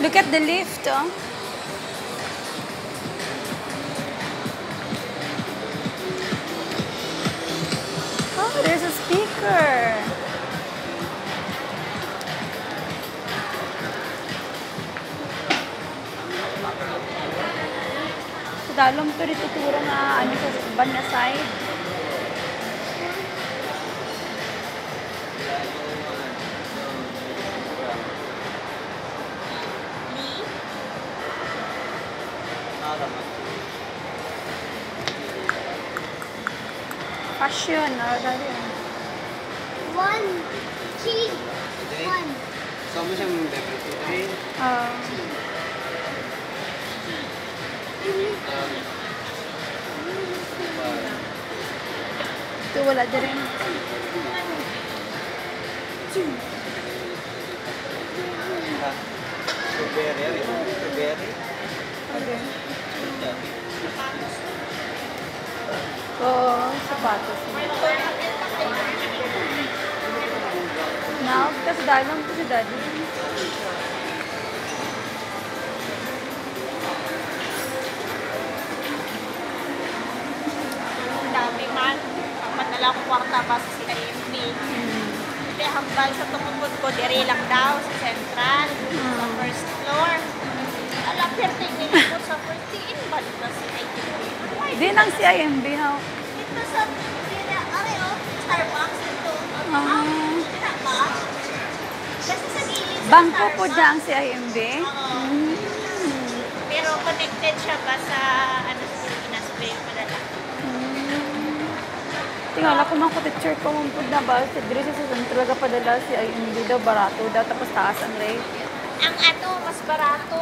Look at the lift, oh. There's a speaker. Dalom to dito turo nga ano sa banda side. Fashion, ada dia. One cheese. Okay. One. So oh. um. Two, level Two, tadi. Two, Tu Two, jaring. Two, strawberry. Sapatos. Now, kasi dahil lang to si daddy. Ang dami man. Pagpadala ko kwarta pa sa CIMB. Hindi, hambal sa tumungkod ko, dire lang daw sa central, sa first floor. Alam, perting din ko sa first tiin, balik na si. Why? Di nang si IMB, ha? Bangko po dyan si IMB. Oo. Pero connected siya ba sa, ano, sa Pilipinas, ba yung padala? Tingala ko ko teacher ko mong pud na ba? Sa diri sa Central talaga padala si IMB daw, barato daw, tapos taas ang rate. Ang ano, mas barato